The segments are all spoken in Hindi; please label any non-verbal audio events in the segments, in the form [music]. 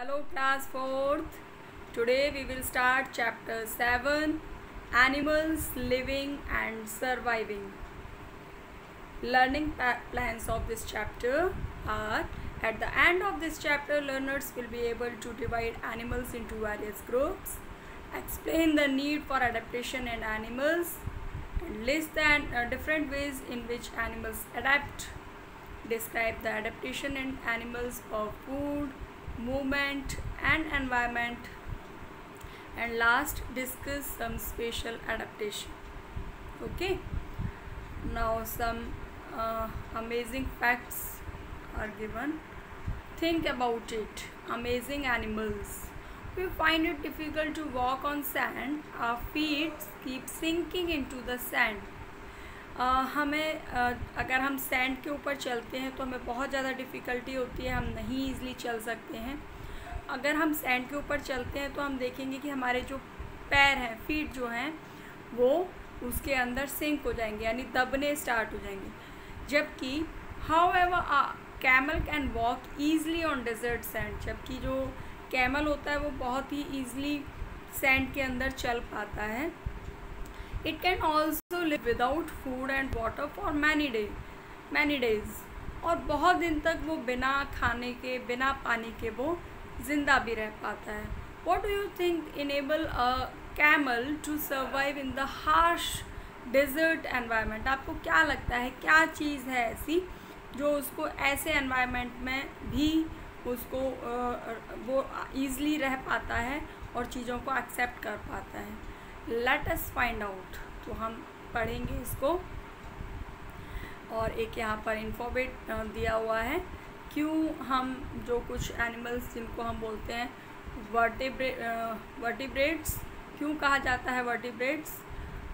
Hello class 4th. Today we will start chapter 7 Animals Living and Surviving. Learning plans of this chapter are at the end of this chapter learners will be able to divide animals into various groups, explain the need for adaptation in animals and list the uh, different ways in which animals adapt describe the adaptation in animals of food, movement and environment. And last discuss some spatial adaptation. Okay? Now some uh, amazing facts are given. Think about it. Amazing animals. We find it difficult to walk on sand. Our feet keep sinking into the sand हमें अगर हम सैंड के ऊपर चलते हैं तो हमें बहुत ज़्यादा डिफ़िकल्टी होती है, हम नहीं ईज़िली चल सकते हैं। अगर हम सैंड के ऊपर चलते हैं तो हम देखेंगे कि हमारे जो पैर हैं फीट जो हैं, वो उसके अंदर सिंक हो जाएँगे, यानी दबने स्टार्ट हो जाएँगे। जबकि however camel can walk easily on desert sand जबकि जो कैमल होता है वो बहुत ही ईजली सैंड के अंदर चल पाता है। It can also live without food and water for many day many days और बहुत दिन तक वो बिना खाने के, बिना पानी के वो ज़िंदा भी रह पाता है। What do you think enable a camel to survive in the harsh desert environment आपको क्या लगता है, क्या चीज़ है ऐसी जो उसको ऐसे एनवायरनमेंट में भी उसको वो ईज़िली रह पाता है और चीज़ों को एक्सेप्ट कर पाता है? लेट अस फाइंड आउट तो हम पढ़ेंगे इसको। और एक यहाँ पर इन्फॉर्मेट दिया हुआ है। क्यों हम जो कुछ एनिमल्स जिनको हम बोलते हैं वर्टिब्रे वर्टिब्रेट्स क्यों कहा जाता है vertebrates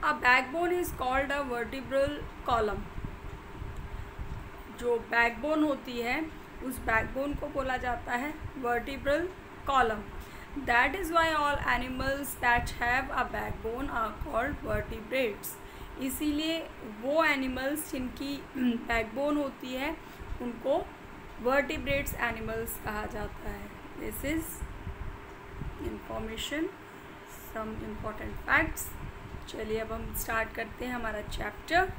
a backbone is called a vertebral column जो बैकबोन होती है, उस बैकबोन को बोला जाता है vertebral column that is why all animals that have a backbone are called vertebrates इसीलिए वो एनिमल्स जिनकी बैकबोन होती है, उनको वर्टिब्रेट्स एनिमल्स कहा जाता है। This is information some important facts चलिए अब हम स्टार्ट करते हैं हमारा chapter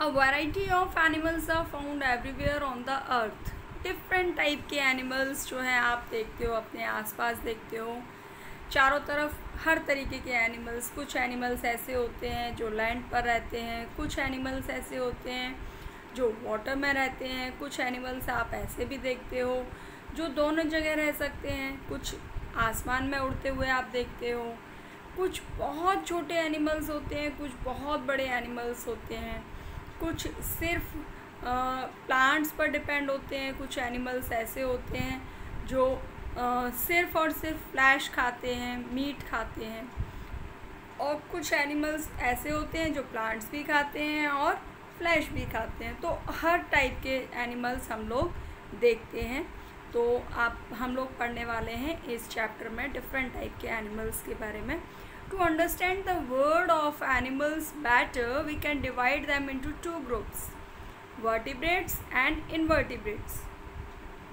a variety of animals are found everywhere on the earth different type के एनिमल्स जो हैं आप देखते हो, अपने आसपास देखते हो। चारों तरफ़ हर तरीके के एनिमल्स कुछ एनिमल्स ऐसे होते हैं जो लैंड पर रहते हैं, कुछ एनिमल्स ऐसे होते हैं जो वाटर में रहते हैं, कुछ एनिमल्स आप ऐसे भी देखते हो जो दोनों जगह रह सकते हैं। कुछ आसमान में उड़ते हुए आप देखते हो। कुछ बहुत छोटे एनिमल्स होते हैं, कुछ बहुत बड़े एनिमल्स होते हैं। कुछ सिर्फ़ प्लांट्स पर डिपेंड होते हैं कुछ एनिमल्स ऐसे होते हैं जो Uh, सिर्फ़ और सिर्फ़ फ्लैश खाते हैं मीट खाते हैं। और कुछ एनिमल्स ऐसे होते हैं जो प्लांट्स भी खाते हैं और फ्लैश भी खाते हैं। तो हर टाइप के एनिमल्स हम लोग देखते हैं। तो आप हम लोग पढ़ने वाले हैं इस चैप्टर में डिफरेंट टाइप के एनिमल्स के बारे में। To understand the word of animals better we can divide them into two groups vertebrates and invertebrates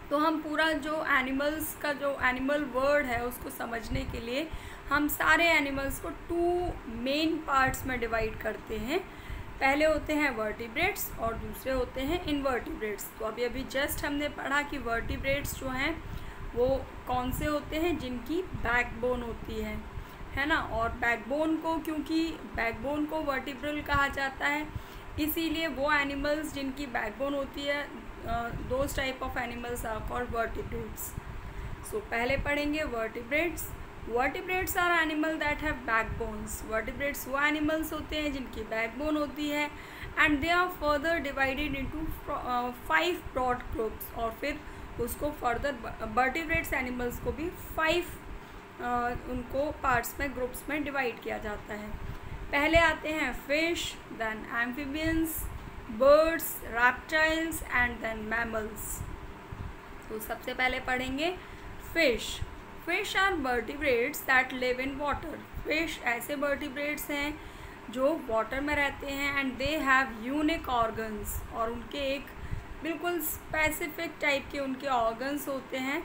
तो हम पूरा जो एनिमल्स का जो एनिमल वर्ड है उसको समझने के लिए हम सारे एनिमल्स को टू मेन पार्ट्स में डिवाइड करते हैं। पहले होते हैं वर्टिब्रेट्स और दूसरे होते हैं इनवर्टिब्रेट्स तो अभी अभी जस्ट हमने पढ़ा कि वर्टिब्रेट्स जो हैं, वो कौन से होते हैं? जिनकी बैकबोन होती है। है ना? और बैकबोन को क्योंकि बैकबोन को वर्टिब्रल कहा जाता है इसीलिए वो एनिमल्स जिनकी बैकबोन होती है those type of animals are called vertebrates so पहले पढ़ेंगे vertebrates vertebrates are animal that have backbones vertebrates वो एनिमल्स होते हैं जिनकी बैकबोन होती है and they are further divided into five broad groups और फिर उसको फर्दर वर्टिब्रेट्स एनिमल्स को भी फाइव उनको पार्ट्स में ग्रुप्स में डिवाइड किया जाता है। पहले आते हैं fish then amphibians birds reptiles and then mammals तो सबसे पहले पढ़ेंगे fish fish are vertebrates that live in water fish ऐसे वर्टिब्रेट्स हैं जो वाटर में रहते हैं and they have unique organs और उनके एक बिल्कुल स्पेसिफिक टाइप के उनके ऑर्गन्स होते हैं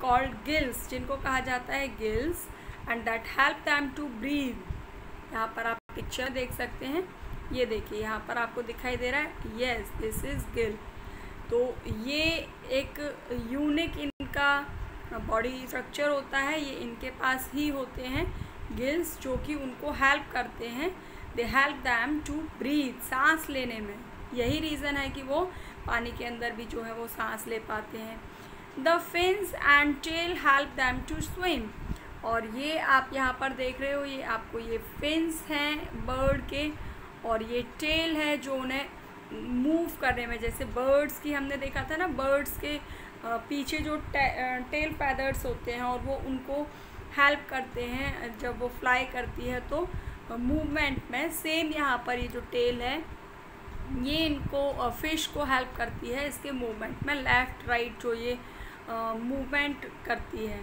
कॉल्ड गिल्स जिनको कहा जाता है gills and that help them to breathe यहाँ पर आप पिक्चर देख सकते हैं। ये देखिए, यहाँ पर आपको दिखाई दे रहा है येस दिस इज़ गिल तो ये एक यूनिक इनका बॉडी स्ट्रक्चर होता है, ये इनके पास ही होते हैं गिल्स जो कि उनको हेल्प करते हैं। They help them to breathe सांस लेने में। यही रीज़न है कि वो पानी के अंदर भी जो है वो सांस ले पाते हैं। The fins and tail help them to swim और ये आप यहाँ पर देख रहे हो, ये आपको ये फिन्स हैं बर्ड के और ये टेल है जो उन्हें मूव करने में, जैसे बर्ड्स की हमने देखा था ना बर्ड्स के पीछे जो टेल पैदर्स होते हैं और वो उनको हेल्प करते हैं, जब वो फ्लाई करती है तो मूवमेंट में सेम यहाँ पर ये जो टेल है, ये इनको फ़िश को हेल्प करती है इसके मूवमेंट में लेफ़्ट राइट जो ये मूवमेंट करती है।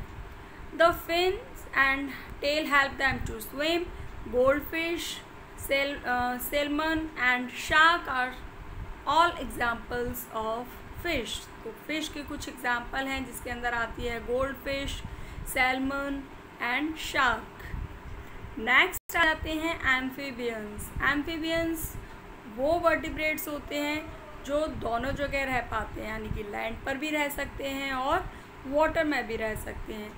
The fins and tail help them to swim goldfish sal salmon and shark are all examples of fish तो फ़िश के कुछ एग्ज़ाम्पल हैं जिसके अंदर आती है goldfish salmon and shark next आ जाते हैं एम्फीबियंस एम्फीबियंस वो वर्टिब्रेट्स होते हैं जो दोनों जगह रह पाते हैं, यानी कि लैंड पर भी रह सकते हैं और वाटर में भी रह सकते हैं।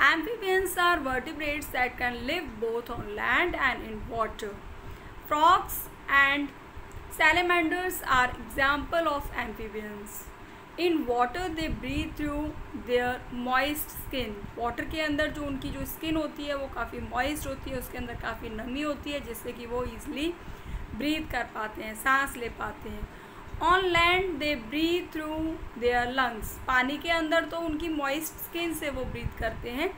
Amphibians are vertebrates that can live both on land and in water frogs and salamanders are example of amphibians in water they breathe through their moist skin water के अंदर जो उनकी जो स्किन होती है, वो काफ़ी मॉइस्ट होती है, उसके अंदर काफ़ी नमी होती है, जिससे कि वो ईज़िली ब्रीथ कर पाते हैं, सांस ले पाते हैं। On land they breathe through their lungs पानी के अंदर तो उनकी मॉइस्ट स्किन से वो ब्रीथ करते हैं,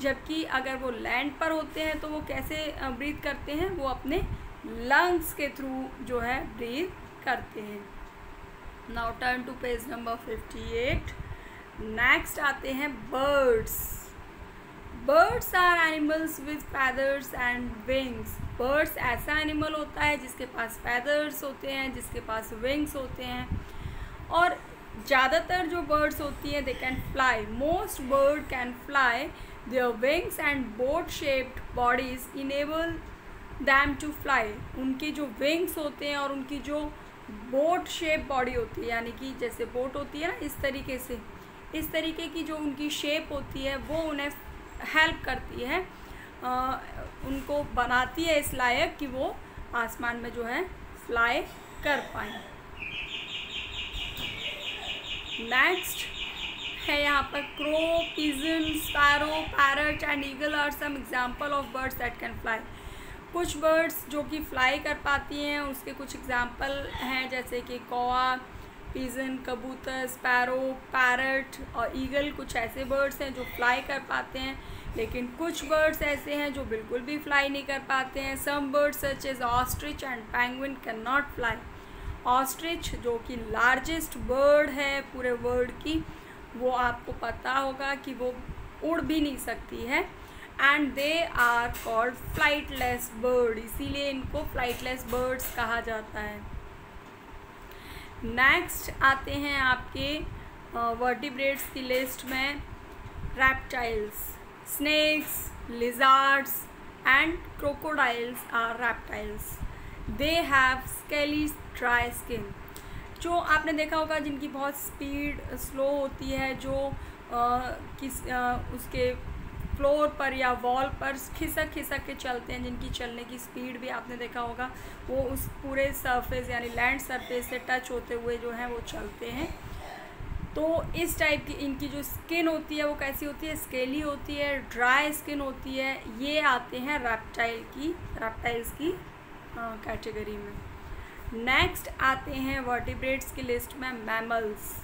जबकि अगर वो लैंड पर होते हैं तो वो कैसे ब्रीथ करते हैं? वो अपने लंग्स के थ्रू जो है ब्रीथ करते हैं। Now turn to page number fifty eight next आते हैं birds birds are animals with feathers and wings birds ऐसा एनिमल होता है जिसके पास फैदर्स होते हैं, जिसके पास विंग्स होते हैं। और ज़्यादातर जो बर्ड्स होती हैं they can fly most bird can fly their wings and boat shaped bodies enable them to fly उनकी जो विंग्स होते हैं और उनकी जो बोट शेप बॉडी होती है, यानी कि जैसे बोट होती है ना, इस तरीके से। इस तरीके की जो उनकी शेप होती है, वो उन्हें हेल्प करती है आ, उनको बनाती है इस लायक कि वो आसमान में जो है फ्लाई कर पाए। नेक्स्ट है यहाँ पर crow pigeon sparrow parrot and eagle are some example of birds that can fly कुछ बर्ड्स जो कि फ्लाई कर पाती हैं उसके कुछ एग्ज़ाम्पल हैं जैसे कि कौआ पिजन कबूतर स्पैरो पैरट और ईगल कुछ ऐसे बर्ड्स हैं जो फ्लाई कर पाते हैं, लेकिन कुछ बर्ड्स ऐसे हैं जो बिल्कुल भी फ्लाई नहीं कर पाते हैं। Some birds such as ostrich and penguin can not fly ostrich जो कि लार्जेस्ट बर्ड है पूरे वर्ल्ड की, वो आपको पता होगा कि वो उड़ भी नहीं सकती है। And they are called flightless bird इसीलिए इनको फ्लाइटलेस बर्ड्स कहा जाता है। नेक्स्ट आते हैं आपके वर्टिब्रेट्स की लिस्ट में reptiles snakes lizards and crocodiles are reptiles they have scaly dry skin जो आपने देखा होगा जिनकी बहुत स्पीड स्लो होती है जो आ, किस आ, उसके फ्लोर पर या वॉल पर खिसक खिसक के चलते हैं, जिनकी चलने की स्पीड भी आपने देखा होगा, वो उस पूरे सरफेस यानी लैंड सरफेस से टच होते हुए जो है वो चलते हैं। तो इस टाइप की, इनकी जो स्किन होती है, वो कैसी होती है? स्केली होती है ड्राई स्किन होती है। ये आते हैं रेप्टाइल की रेप्टाइल्स की कैटेगरी में। नेक्स्ट आते हैं वर्टिब्रेट्स की लिस्ट में mammals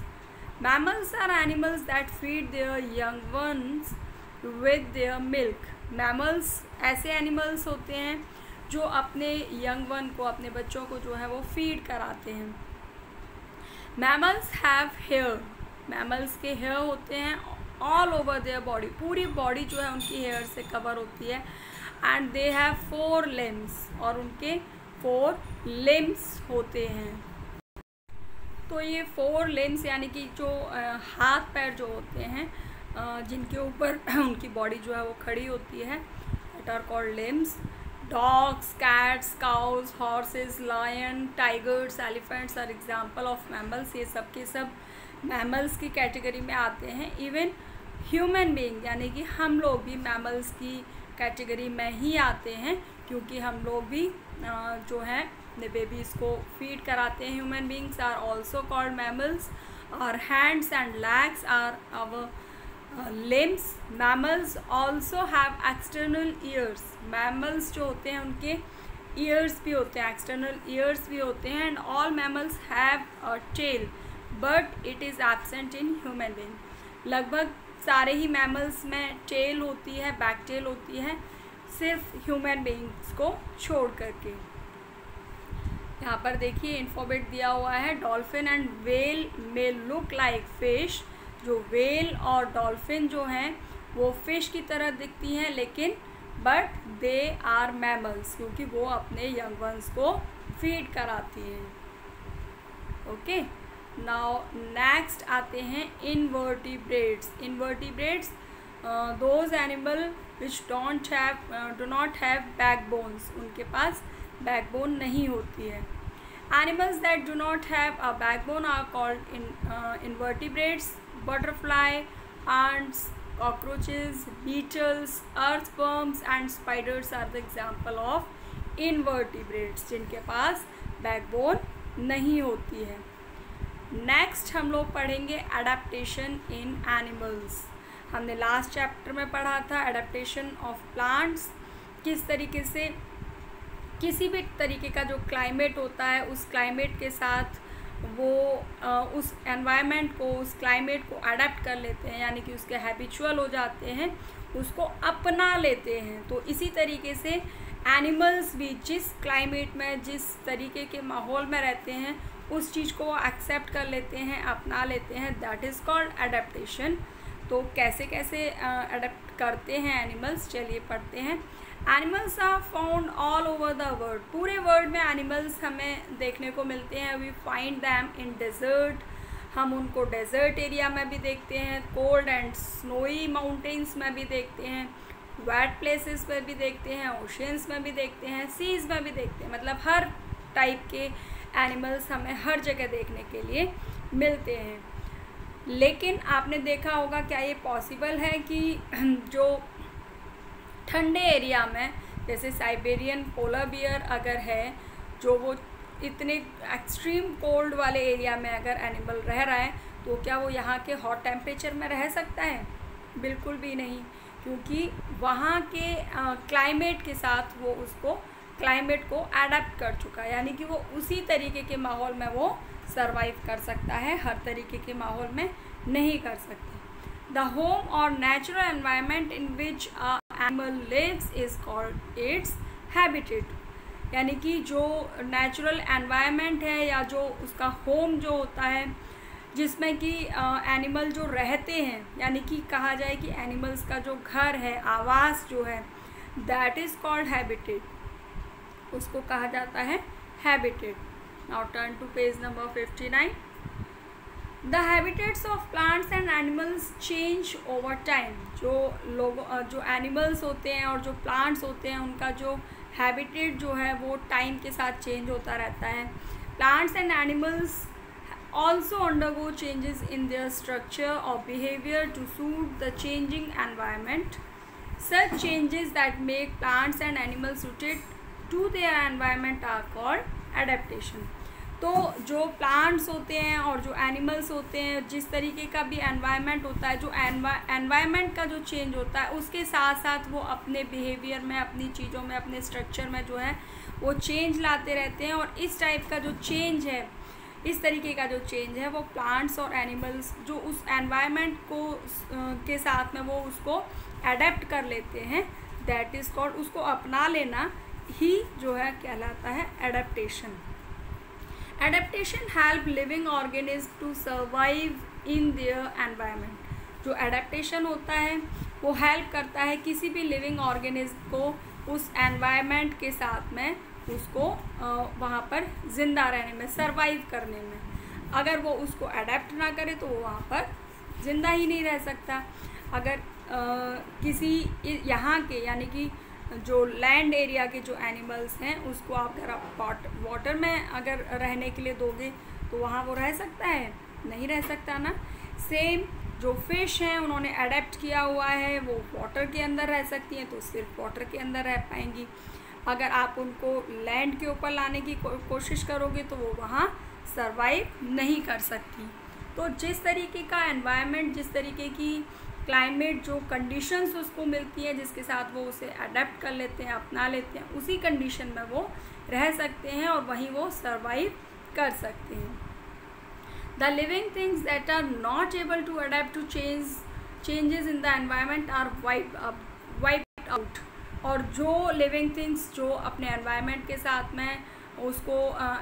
mammals are animals that feed their young ones with their milk mammals ऐसे एनिमल्स होते हैं जो अपने यंग वन को, अपने बच्चों को जो है वो फ़ीड कराते हैं। मैमल्स हैव हेयर मैमल्स के हेयर होते हैं ऑल ओवर देयर बॉडी पूरी बॉडी जो है उनकी हेयर से कवर होती है। And they have four limbs और उनके फोर लिम्स होते हैं। तो ये फोर लिम्स यानी कि जो हाथ पैर जो होते हैं जिनके ऊपर [clears throat] उनकी बॉडी जो है वो खड़ी होती है it are called limbs dogs cats cows horses lion tigers elephants are example of mammals ये सब के सब मैमल्स की कैटेगरी में आते हैं. इवन ह्यूमन बींग यानी कि हम लोग भी मैमल्स की कैटेगरी में ही आते हैं, क्योंकि हम लोग भी जो है बेबीज़ को फ़ीड कराते हैं. Human beings are also called mammals और hands and legs are our limbs mammals also have external ears mammals जो होते हैं, उनके ईयर्स भी होते हैं एक्सटर्नल ईयर्स भी होते हैं and all mammals have tail but it is absent in human being लगभग सारे ही मैमल्स में टेल होती है बैक टेल होती है, सिर्फ़ ह्यूमन बींग्स को छोड़ करके। यहाँ पर देखिए इन्फोबिट दिया हुआ है dolphin and whale may look like fish जो वेल और डॉल्फिन जो हैं, वो फ़िश की तरह दिखती हैं, लेकिन बट दे आर मैमल्स क्योंकि वो अपने यंग वंस को फ़ीड कराती हैं। ओके नाउ नेक्स्ट आते हैं invertebrates invertebrates those animal which don't have do not have backbones उनके पास बैकबोन नहीं होती है। Animals that do not have a backbone are called in invertebrates butterfly ants, cockroaches, beetles earthworms and spiders are the example of invertebrates जिनके पास बैकबोन नहीं होती है। नेक्स्ट हम लोग पढ़ेंगे अडेप्टेशन इन एनिमल्स हमने लास्ट चैप्टर में पढ़ा था अडेप्टेशन ऑफ़ प्लांट्स किस तरीके से, किसी भी तरीके का जो क्लाइमेट होता है, उस क्लाइमेट के साथ वो आ, उस एनवायरनमेंट को उस क्लाइमेट को अडेप्ट कर लेते हैं यानी कि उसके हैबिचुअल हो जाते हैं उसको अपना लेते हैं। तो इसी तरीके से एनिमल्स भी जिस क्लाइमेट में जिस तरीके के माहौल में रहते हैं उस चीज़ को वो एक्सेप्ट कर लेते हैं अपना लेते हैं। दैट इज़ कॉल्ड अडेप्टेशन तो कैसे कैसे अडेप्ट करते हैं एनिमल्स चलिए पढ़ते हैं। Animals are found all over the world पूरे वर्ल्ड में एनिमल्स हमें देखने को मिलते हैं। We find them in desert हम उनको डेजर्ट एरिया में भी देखते हैं। कोल्ड एंड स्नोई माउंटेन्स में भी देखते हैं। वेट प्लेसेस में भी देखते हैं। ओशंस में भी देखते हैं। सीज में भी देखते हैं। मतलब हर टाइप के एनिमल्स हमें हर जगह देखने के लिए मिलते हैं। लेकिन आपने देखा होगा, क्या ये पॉसिबल है कि [clears throat] जो ठंडे एरिया में, जैसे साइबेरियन पोलर बियर अगर है, जो वो इतने एक्सट्रीम कोल्ड वाले एरिया में अगर एनिमल रह रहा है तो क्या वो यहाँ के हॉट टेम्परेचर में रह सकता है? बिल्कुल भी नहीं, क्योंकि वहाँ के क्लाइमेट के साथ वो उसको, क्लाइमेट को अडेप्ट कर चुका है। यानी कि वो उसी तरीके के माहौल में वो सरवाइव कर सकता है, हर तरीके के माहौल में नहीं कर सकता। The home or natural environment in which animal lives is called its habitat यानी कि जो नेचुरल एनवायरनमेंट है या जो उसका होम जो होता है, जिसमें कि एनिमल जो रहते हैं, यानी कि कहा जाए कि एनिमल्स का जो घर है, आवास जो है दैट इज़ कॉल्ड हैबिटेट उसको कहा जाता है habitat now turn to page number fifty nine the habitats of plants and animals change over time जो लोग जो एनिमल्स होते हैं और जो प्लांट्स होते हैं, उनका जो हैबिटेट जो है, वो टाइम के साथ चेंज होता रहता है। Plants and animals also undergo changes in their structure और behaviour to suit the changing environment such changes that make plants and animals suited to their environment are called adaptation तो जो प्लांट्स होते हैं और जो एनिमल्स होते हैं, जिस तरीके का भी एनवायरनमेंट होता है, जो एनवायरनमेंट का जो चेंज होता है, उसके साथ साथ वो अपने बिहेवियर में, अपनी चीज़ों में, अपने स्ट्रक्चर में जो है, वो चेंज लाते रहते हैं और इस टाइप का जो चेंज है, इस तरीके का जो चेंज है, वो प्लांट्स और एनिमल्स जो उस एनवायरनमेंट को के साथ में वो उसको एडेप्ट कर लेते हैं दैट इज़ कॉल्ड उसको अपना लेना ही जो है, कहलाता है adaptation adaptation help living organism to survive in their environment जो एडेप्टेशन होता है वो हेल्प करता है किसी भी लिविंग ऑर्गेनिज्म को उस एनवायरनमेंट के साथ में उसको वहाँ पर ज़िंदा रहने में सर्वाइव करने में। अगर वो उसको अडेप्ट ना करे तो वो वहाँ पर ज़िंदा ही नहीं रह सकता। अगर आ, किसी यहाँ के यानी कि जो लैंड एरिया के जो एनिमल्स हैं उसको आप अगर वाटर में अगर रहने के लिए दोगे तो वहाँ वो रह सकता है? नहीं रह सकता ना? सेम जो फ़िश हैं उन्होंने अडेप्ट किया हुआ है वो वाटर के अंदर रह सकती हैं तो सिर्फ़ वाटर के अंदर रह पाएँगी। अगर आप उनको लैंड के ऊपर लाने की को, कोशिश करोगे तो वो वहाँ सर्वाइव नहीं कर सकती। तो जिस तरीके का एनवायरनमेंट जिस तरीके की क्लाइमेट जो कंडीशंस उसको मिलती हैं जिसके साथ वो उसे अडेप्ट कर लेते हैं अपना लेते हैं उसी कंडीशन में वो रह सकते हैं और वहीं वो सर्वाइव कर सकते हैं। The living things that are not able to adapt to change changes in the environment are wipe wipe out और जो लिविंग थिंग्स जो अपने एनवायरनमेंट के साथ में उसको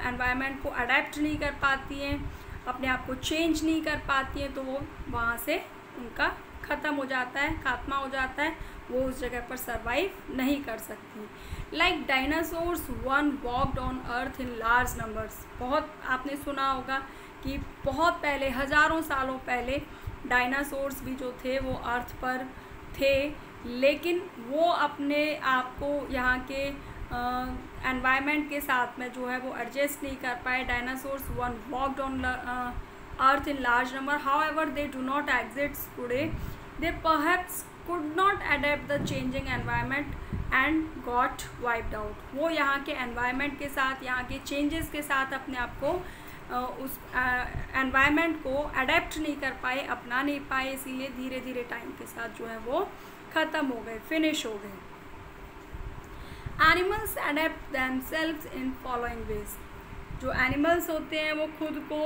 एनवायरनमेंट uh, को अडेप्ट नहीं कर पाती हैं अपने आप को चेंज नहीं कर पाती हैं तो वो वहाँ से उनका ख़त्म हो जाता है, खात्मा हो जाता है, वो उस जगह पर सर्वाइव नहीं कर सकती। Like dinosaurs once walked on earth in large numbers बहुत आपने सुना होगा कि बहुत पहले, हज़ारों सालों पहले डायनासोर्स भी जो थे, वो अर्थ पर थे, लेकिन वो अपने आप को यहाँ के एनवायरनमेंट के साथ में जो है वो एडजस्ट नहीं कर पाए। Dinosaurs once walked on earth in large number however they do not exits today they perhaps could not adapt the changing environment and got wiped out वो यहाँ के एनवायरनमेंट के साथ, यहाँ के चेंजेस के साथ अपने आप को उस एनवायरनमेंट को अडेप्ट नहीं कर पाए, अपना नहीं पाए, इसीलिए धीरे धीरे टाइम के साथ जो है वो ख़त्म हो गए फिनिश हो गए। Animals adapt them in following ways जो एनिमल्स होते हैं, वो खुद को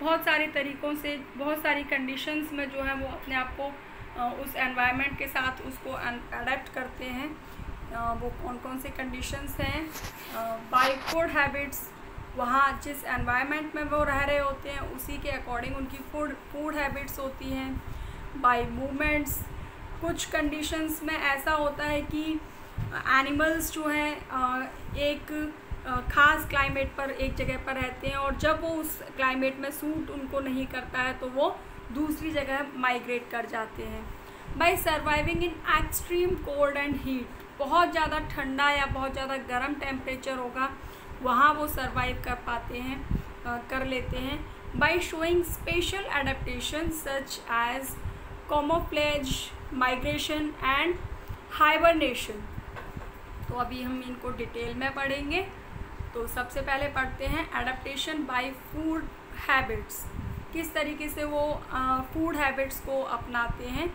बहुत सारे तरीक़ों से, बहुत सारी कंडीशंस में जो है वो अपने आप को उस एनवायरनमेंट के साथ उसको अडेप्ट करते हैं। वो कौन कौन से कंडीशंस हैं? बाई फ़ूड हैबिट्स वहाँ जिस एनवायरनमेंट में वो रह रहे होते हैं, उसी के अकॉर्डिंग उनकी फ़ूड फ़ूड हैबिट्स होती हैं। बाई मूवमेंट्स कुछ कंडीशंस में ऐसा होता है कि एनिमल्स जो हैं एक ख़ास क्लाइमेट पर एक जगह पर रहते हैं और जब वो उस क्लाइमेट में सूट उनको नहीं करता है तो वो दूसरी जगह माइग्रेट कर जाते हैं। By surviving in extreme cold and heat बहुत ज़्यादा ठंडा या बहुत ज़्यादा गर्म टेम्परेचर होगा, वहाँ वो सर्वाइव कर पाते हैं कर लेते हैं। By showing special adaptation such as camouflage migration and hibernation तो अभी हम इनको डिटेल में पढ़ेंगे। तो सबसे पहले पढ़ते हैं एडेप्टेशन बाय फ़ूड हैबिट्स किस तरीके से वो फ़ूड हैबिट्स को अपनाते हैं।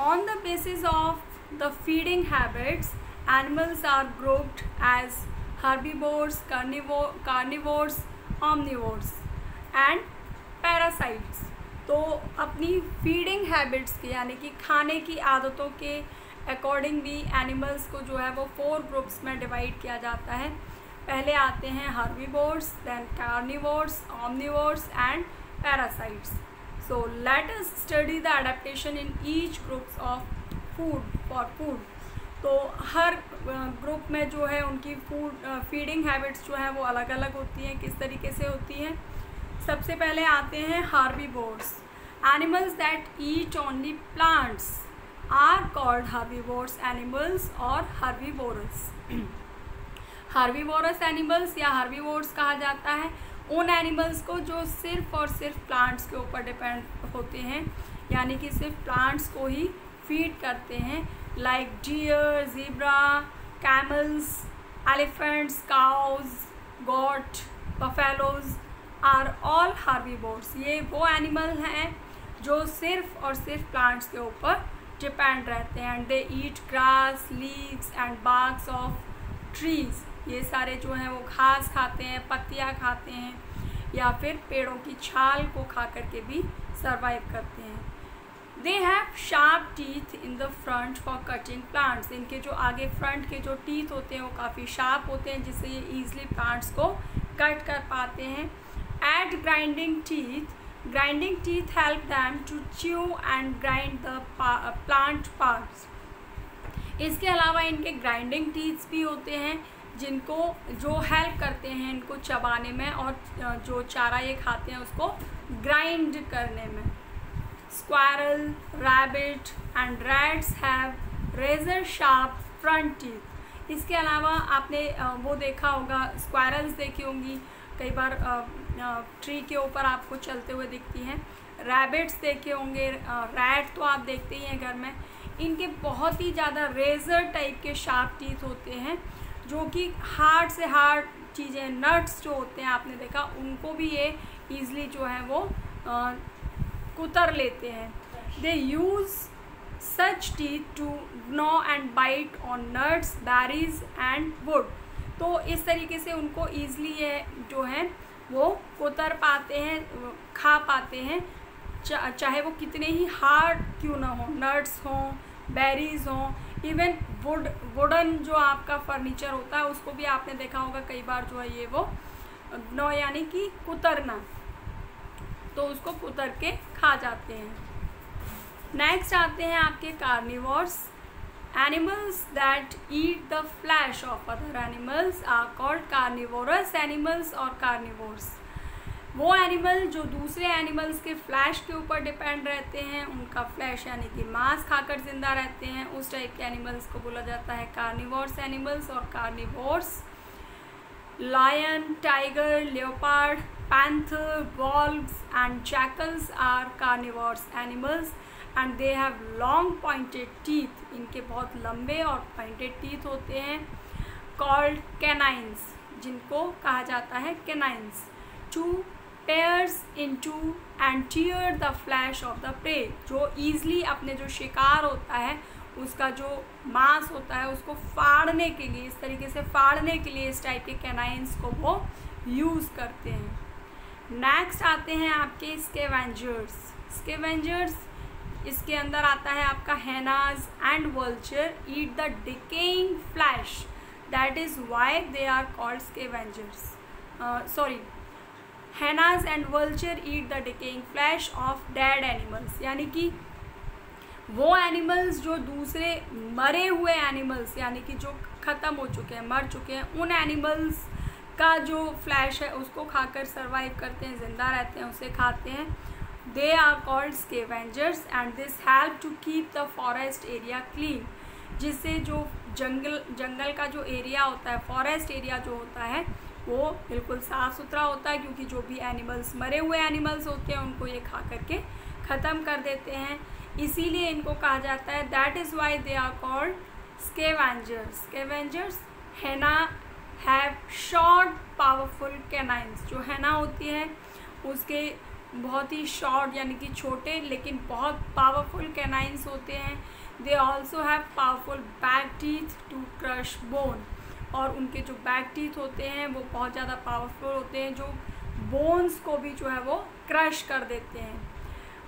On the basis of the feeding habits animals are grouped as herbivores carnivore carnivores omnivores and parasites तो अपनी फीडिंग हैबिट्स के, यानी कि खाने की आदतों के अकॉर्डिंग भी एनिमल्स को जो है वो फोर ग्रुप्स में डिवाइड किया जाता है। पहले आते हैं herbivores then carnivores omnivores and parasites. So, let us study the adaptation in each groups of food, for food. तो हर ग्रुप में जो है उनकी फ़ूड फीडिंग हैबिट्स जो है वो अलग अलग होती हैं, किस तरीके से होती हैं सबसे पहले आते हैं herbivores animals that eat only plants are called herbivores animals और हार्बीवोरस हार्बीवोरस एनिमल्स या हार्बीवोर्स कहा जाता है उन एनिमल्स को जो सिर्फ़ और सिर्फ़ प्लांट्स के ऊपर डिपेंड होते हैं, यानी कि सिर्फ़ प्लांट्स को ही फ़ीड करते हैं like deer zebra camels elephants cows goat buffaloes are all herbivores ये वो एनिमल हैं जो सिर्फ़ और सिर्फ़ प्लांट्स के ऊपर डिपेंड रहते हैं and they eat grass leaves and barks of trees ये सारे जो हैं वो घास खाते हैं, पत्तियाँ खाते हैं, या फिर पेड़ों की छाल को खा करके भी सर्वाइव करते हैं। They have sharp teeth in the front for cutting plants इनके जो आगे फ्रंट के जो टीथ होते हैं वो काफ़ी शार्प होते हैं, जिससे ये ईजिली प्लांट्स को कट कर पाते हैं। At grinding teeth grinding teeth help them to chew and grind the plant parts इसके अलावा इनके ग्राइंडिंग टीथ्स भी होते हैं। जिनको, जो हेल्प करते हैं इनको चबाने में और जो चारा ये खाते हैं उसको ग्राइंड करने में। Squirrel rabbit and rats have razor sharp front teeth इसके अलावा आपने वो देखा होगा स्क्वायरल्स देखी होंगी। कई बार ट्री के ऊपर आपको चलते हुए दिखती हैं। रैबिट्स देखे होंगे रैट तो आप देखते ही हैं घर में। इनके बहुत ही ज़्यादा रेजर टाइप के शार्प टीथ होते हैं। जो कि हार्ड से हार्ड चीज़ें नट्स जो होते हैं आपने देखा उनको भी ये ईज़िली जो है वो आ, कुतर लेते हैं। They use such teeth to gnaw and bite on nuts berries and wood तो इस तरीके से उनको ईज़िली ये जो है वो कुतर पाते हैं खा पाते हैं। चा, चाहे वो कितने ही हार्ड क्यों ना हो नट्स हों बेरीज हों इवन वुड, वुडन जो आपका फर्नीचर होता है, उसको भी आपने देखा होगा कई बार जो है ये वो, नो यानी कि कुतरना। तो उसको कुतर के खा जाते हैं। नेक्स्ट आते हैं आपके carnivores animals that eat the flesh of other animals are called carnivorous animals और कार्निवोर्स वो एनिमल जो दूसरे एनिमल्स के फ्लैश के ऊपर डिपेंड रहते हैं, उनका फ्लैश यानी कि मांस खाकर ज़िंदा रहते हैं, उस टाइप के एनिमल्स को बोला जाता है कार्निवोर्स एनिमल्स और carnivores lion tiger leopard panther wolves and jackals are carnivores animals and they have long pointed teeth इनके बहुत लंबे और पॉइंटेड टीथ होते हैं कॉल्ड कैनाइंस जिनको कहा जाता है canines to into and tear the flesh of the prey. जो ईजली अपने जो शिकार होता है, उसका जो मांस होता है, उसको फाड़ने के लिए, इस तरीके से फाड़ने के लिए इस टाइप के कैनाइंस को वो यूज़ करते हैं। नेक्स्ट आते हैं आपके स्केवेंजर्स स्केवेंजर्स इसके अंदर आता है आपका hyenas and vulture eat the decaying flesh that is why they are called scavengers sorry hyenas and vulture eat the decaying flesh of dead animals यानी कि वो एनिमल्स जो दूसरे मरे हुए एनिमल्स यानी कि जो ख़त्म हो चुके हैं, मर चुके हैं, उन एनिमल्स का जो फ्लैश है, उसको खाकर सरवाइव करते हैं, ज़िंदा रहते हैं, उसे खाते हैं। They are called scavengers and this help to keep the forest area clean जिससे जो जंगल जंगल का जो एरिया होता है फॉरेस्ट एरिया जो होता है वो बिल्कुल साफ़ सुथरा होता है, क्योंकि जो भी एनिमल्स मरे हुए एनिमल्स होते हैं, उनको ये खा करके ख़त्म कर देते हैं। इसीलिए इनको कहा जाता है that is why they are called scavengers scavengers hyena have short powerful canines जो हैना होती है, उसके बहुत ही शॉर्ट यानी कि छोटे, लेकिन बहुत पावरफुल कैनाइंस होते हैं। They also have powerful back teeth to crush bone और उनके जो बैक टीथ होते हैं, वो बहुत ज़्यादा पावरफुल होते हैं, जो बोन्स को भी जो है वो क्रश कर देते हैं।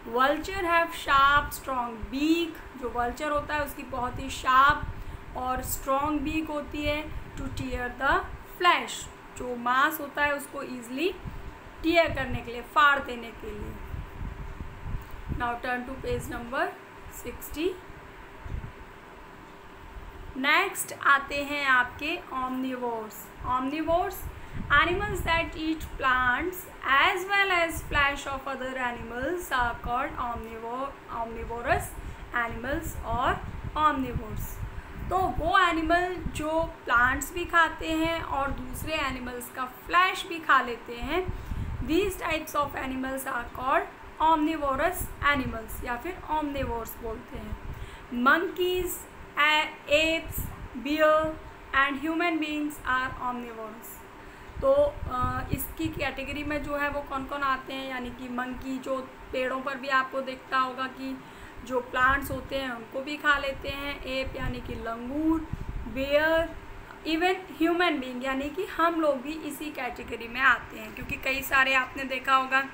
Vulture have sharp strong beak जो वल्चर होता है, उसकी बहुत ही शार्प और स्ट्रॉन्ग बीक होती है टू टीयर द फ्लैश जो मांस होता है, उसको ईजिली टीयर करने के लिए, फाड़ देने के लिए। Now turn to page number sixty next आते हैं आपके omnivores omnivores animals that eat plants as well as flesh of other animals are called omnivore omnivorous animals और ऑमनीवोर्स तो वो एनिमल जो प्लांट्स भी खाते हैं और दूसरे एनिमल्स का फ्लैश भी खा लेते हैं these types of animals are called omnivorous animals या फिर ऑमनीवोर्स बोलते हैं। Monkeys apes, bear and human beings are omnivores तो इसकी कैटेगरी में जो है वो कौन कौन आते हैं? यानी कि मंकी जो पेड़ों पर भी आपको देखता होगा कि जो प्लांट्स होते हैं, उनको भी खा लेते हैं। एप यानी कि लंगूर बेयर इवन ह्यूमन बींग यानी कि हम लोग भी इसी कैटेगरी में आते हैं। क्योंकि कई सारे आपने देखा होगा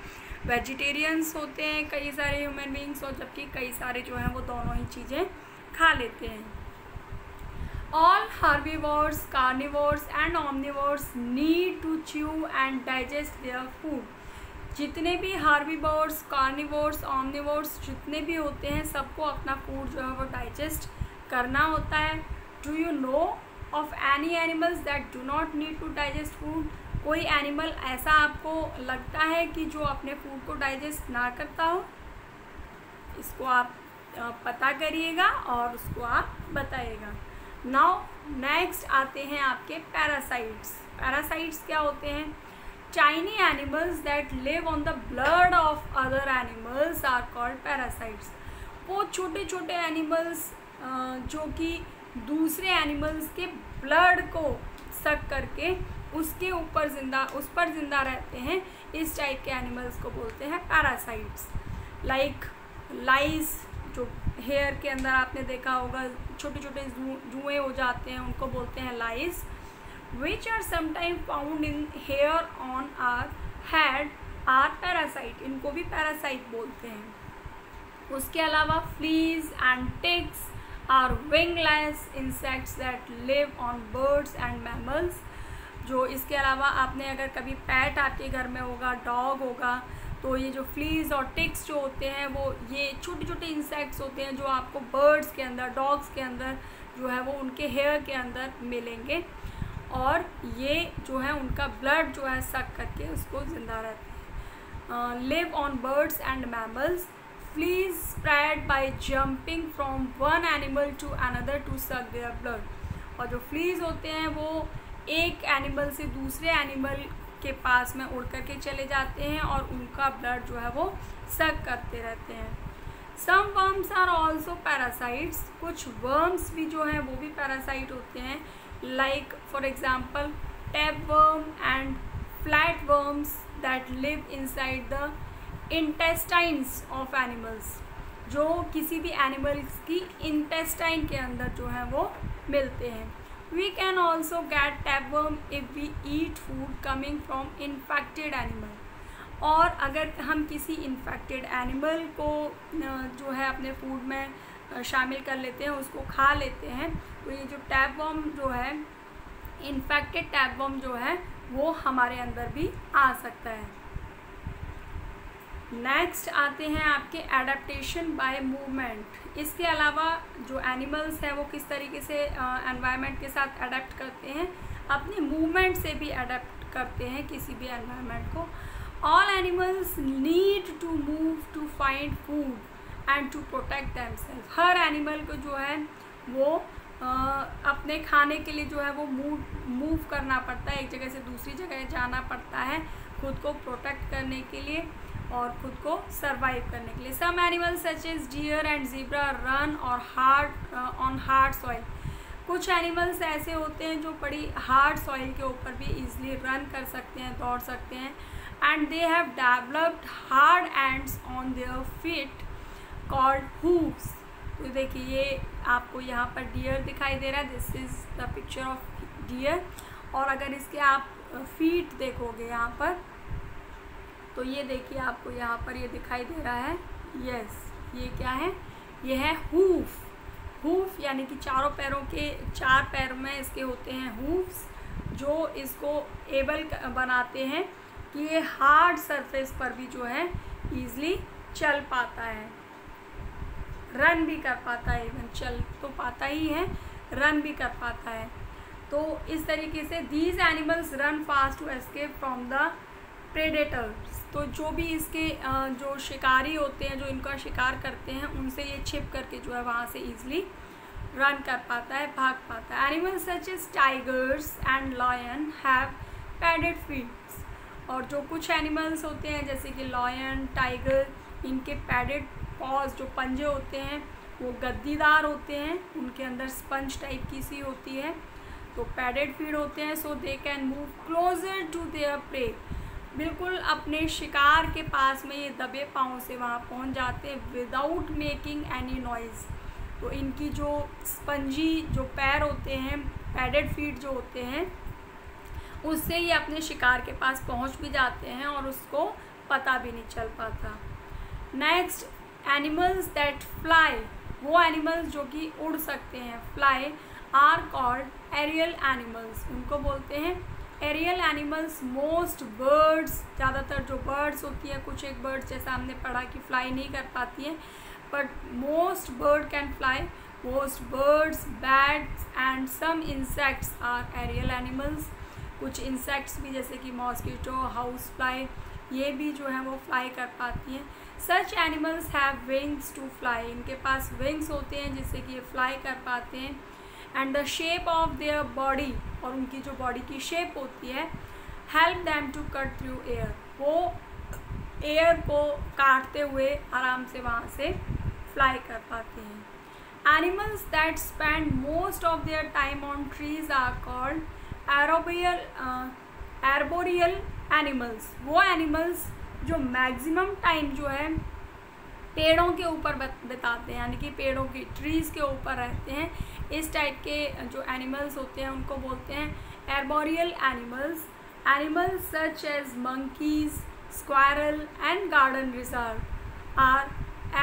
वेजिटेरियंस होते हैं, कई सारे ह्यूमन बींग्स और जबकि कई सारे जो हैं वो दोनों ही चीज़ें खा लेते हैं। All herbivores carnivores and omnivores need to chew and digest their food जितने भी हार्बीवोर्स कार्निवर्स ऑमनिवोर्स जितने भी होते हैं, सबको अपना फ़ूड जो है वो डाइजेस्ट करना होता है। Do you know of any animals that do not need to digest food कोई एनिमल ऐसा आपको लगता है कि जो अपने फ़ूड को डाइजेस्ट ना करता हो? इसको आप पता करिएगा और उसको आप बताइएगा। नाउ नेक्स्ट आते हैं आपके पैरासाइट्स पैरासाइट्स क्या होते हैं? Tiny animals that live on the blood of other animals are called parasites वो छोटे छोटे एनिमल्स जो कि दूसरे एनिमल्स के ब्लड को सक करके उसके ऊपर ज़िंदा, उस पर ज़िंदा रहते हैं, इस टाइप के एनिमल्स को बोलते हैं पैरासाइट्स लाइक लाइस जो हेयर के अंदर आपने देखा होगा छोटे छोटे जुएँ हो जाते हैं, उनको बोलते हैं lice which are sometime found in hair on our head are parasite इनको भी पैरासाइट बोलते हैं। उसके अलावा fleas and ticks are wingless insects that live on birds and mammals जो इसके अलावा आपने अगर कभी पैट आपके घर में होगा डॉग होगा तो ये जो फ्लीज और टिक्स जो होते हैं, वो ये छोटे छोटे इंसेक्ट्स होते हैं जो आपको बर्ड्स के अंदर डॉग्स के अंदर जो है वो उनके हेयर के अंदर मिलेंगे और ये जो है उनका ब्लड जो है सक करके उसको ज़िंदा रहते हैं। Live on birds and mammals fleas spread by jumping from one animal to another to suck their blood और जो फ्लीज होते हैं, वो एक एनिमल से दूसरे एनिमल के पास में उड़ करके चले जाते हैं और उनका ब्लड जो है वो सक करते रहते हैं। Some worms are also parasites कुछ वर्म्स भी जो हैं वो भी पैरासाइट होते हैं। Like for example tape worm and flat worms that live inside the intestines of animals जो किसी भी एनिमल्स की इंटेस्टाइन के अंदर जो है वो मिलते हैं। We can also get tapeworm if we eat food coming from infected animal. और अगर हम किसी इन्फेक्टेड एनिमल को जो है अपने फ़ूड में शामिल कर लेते हैं, उसको खा लेते हैं तो ये जो टैपवॉम जो है इन्फेक्टेड टैपवॉम जो है, वो हमारे अंदर भी आ सकता है नेक्स्ट आते हैं आपके एडाप्टेशन बाय मूवमेंट इसके अलावा जो एनिमल्स हैं वो किस तरीके से एनवायरनमेंट के साथ अडेप्ट करते हैं? अपने मूवमेंट से भी अडेप्ट करते हैं किसी भी एनवायरनमेंट को. All animals need to move to find food and to protect them her animal को जो है वो आ, अपने खाने के लिए जो है वो मूव मूव करना पड़ता है. एक जगह से दूसरी जगह जाना पड़ता है खुद को प्रोटेक्ट करने के लिए. और खुद को सरवाइव करने के लिए। Some animals such is deer and zebra run और हार्ड ऑन हार्ड सॉइल कुछ एनिमल्स ऐसे होते हैं जो बड़ी हार्ड सॉइल के ऊपर भी इजीली रन कर सकते हैं दौड़ सकते हैं। And they have developed hard ends on their feet called hooves तो देखिए ये आपको यहाँ पर डियर दिखाई दे रहा है। This is the picture of deer और अगर इसके आप फीट uh, देखोगे यहाँ पर तो ये देखिए आपको यहाँ पर ये दिखाई दे रहा है। यस ये क्या है? ये है हूफ हूफ यानी कि चारों पैरों के, चार पैर में इसके होते हैं हूफ्स जो इसको एबल बनाते हैं कि ये हार्ड सरफेस पर भी जो है ईज़िली चल पाता है। रन भी कर पाता है इवन चल तो पाता ही है रन भी कर पाता है। तो इस तरीके से these animals run fast to escape from the predators तो जो भी इसके जो शिकारी होते हैं, जो इनका शिकार करते हैं, उनसे ये छिप करके जो है वहाँ से ईजिली रन कर पाता है, भाग पाता है। Animals such is tigers and lion have padded feets और जो कुछ एनिमल्स होते हैं, जैसे कि लॉयन टाइगर इनके पैडेड पॉज जो पंजे होते हैं, वो गद्दीदार होते हैं, उनके अंदर स्पंज टाइप की सी होती है। तो पैडेड फ़ीड होते हैं so they can move closer to their prey बिल्कुल अपने शिकार के पास में ये दबे पाँव से वहाँ पहुँच जाते हैं विदाउट मेकिंग एनी नॉइज़ तो इनकी जो स्पंजी जो पैर होते हैं पैडेड फीट जो होते हैं, उससे ये अपने शिकार के पास पहुँच भी जाते हैं और उसको पता भी नहीं चल पाता। नेक्स्ट एनिमल्स दैट फ्लाई वो एनिमल्स जो कि उड़ सकते हैं। Fly are called aerial animals उनको बोलते हैं एरियल एनिमल्स, मोस्ट बर्ड्स, ज़्यादातर जो बर्ड्स होती है, कुछ एक बर्ड्स जैसा हमने पढ़ा कि फ्लाई नहीं कर पाती हैं but most bird can fly most birds bats and some insects are aerial animals कुछ इंसेक्ट्स भी जैसे कि मॉस्किटो हाउस फ्लाई ये भी जो है वो फ्लाई कर पाती हैं। Such animals have wings to fly इनके पास विंग्स होते हैं जिससे कि ये फ्लाई कर पाते हैं। And the shape of their body और उनकी जो बॉडी की शेप होती है help them to cut through air वो एयर को काटते हुए आराम से वहाँ से फ्लाई कर पाते हैं। Animals that spend most of their time on trees are called arboreal arboreal animals वो एनिमल्स जो मैक्सिमम टाइम जो है, पेड़ों के ऊपर बिताते हैं, यानी कि पेड़ों की ट्रीज़ के ऊपर रहते हैं। इस टाइप के जो एनिमल्स होते हैं, उनको बोलते हैं arboreal animals animals such as monkeys squirrel and garden lizard are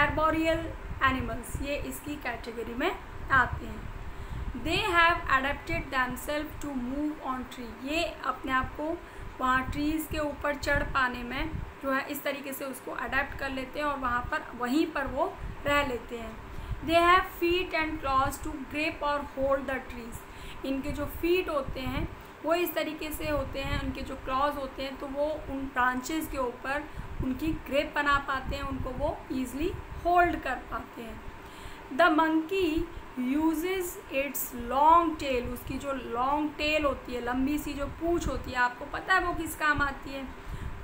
arboreal animals ये इसकी कैटेगरी में आते हैं। They have adapted them self to move on tree ये अपने आप को वहाँ ट्रीज़ के ऊपर चढ़ पाने में जो है, इस तरीके से उसको अडेप्ट कर लेते हैं और वहाँ पर, वहीं पर वो रह लेते हैं। They have feet and claws to grip और होल्ड द ट्रीज़ इनके जो फीट होते हैं, वो इस तरीके से होते हैं, उनके जो क्लॉज होते हैं तो वो उन ब्रांचेज़ के ऊपर उनकी ग्रेप बना पाते हैं, उनको वो ईज़िली होल्ड कर पाते हैं। The monkey uses its long tail उसकी जो लॉन्ग टेल होती है, लंबी सी जो पूछ होती है, आपको पता है वो किस काम आती है?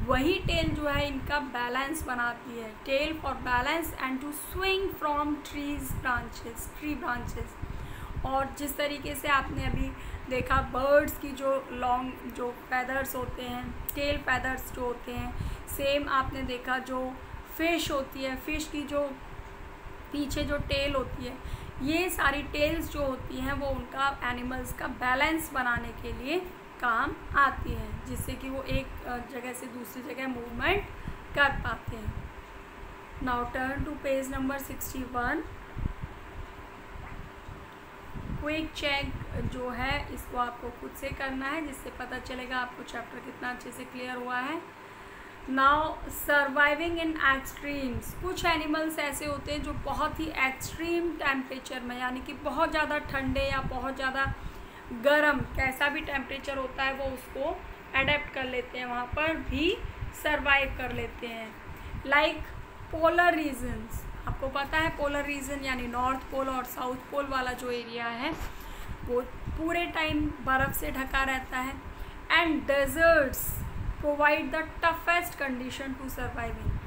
वही टेल जो है, इनका बैलेंस बनाती है। Tail for balance and to swing from trees branches tree branches और जिस तरीके से आपने अभी देखा बर्ड्स की जो लॉन्ग जो फैदर्स होते हैं टेल फैदर्स जो होते हैं सेम आपने देखा जो फ़िश होती है फ़िश की जो पीछे जो टेल होती है, ये सारी टेल्स जो होती हैं, वो उनका एनिमल्स का बैलेंस बनाने के लिए काम आती हैं, जिससे कि वो एक जगह से दूसरी जगह मूवमेंट कर पाते हैं। Now turn to page number sixty one quick check जो है, इसको आपको खुद से करना है, जिससे पता चलेगा आपको चैप्टर कितना अच्छे से क्लियर हुआ है। नाउ सर्वाइविंग इन एक्सट्रीम्स कुछ एनिमल्स ऐसे होते हैं जो बहुत ही एक्सट्रीम टेम्परेचर में, यानी कि बहुत ज़्यादा ठंडे या बहुत ज़्यादा गर्म, कैसा भी टेम्परेचर होता है वो उसको अडेप्ट कर लेते हैं, वहाँ पर भी सर्वाइव कर लेते हैं। लाइक पोलर रीजन्स आपको पता है पोलर रीजन यानी नॉर्थ पोल और साउथ पोल वाला जो एरिया है, वो पूरे टाइम बर्फ़ से ढका रहता है। And deserts provide the toughest condition to surviving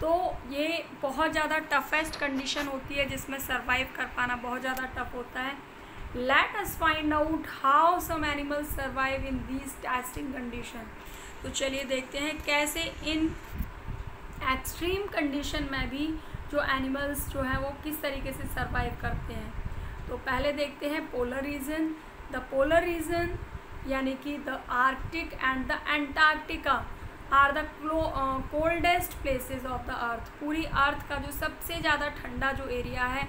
तो ये बहुत ज़्यादा टफेस्ट कंडीशन होती है जिसमें सर्वाइव कर पाना बहुत ज़्यादा टफ होता है। Let us find out how some animals survive in these testing condition तो चलिए देखते हैं कैसे इन एक्सट्रीम कंडीशन में भी जो एनिमल्स जो हैं वो किस तरीके से सर्वाइव करते हैं। तो पहले देखते हैं polar region the polar region यानी कि the Arctic and the Antarctica are the coldest places of the earth पूरी अर्थ का जो सबसे ज़्यादा ठंडा जो एरिया है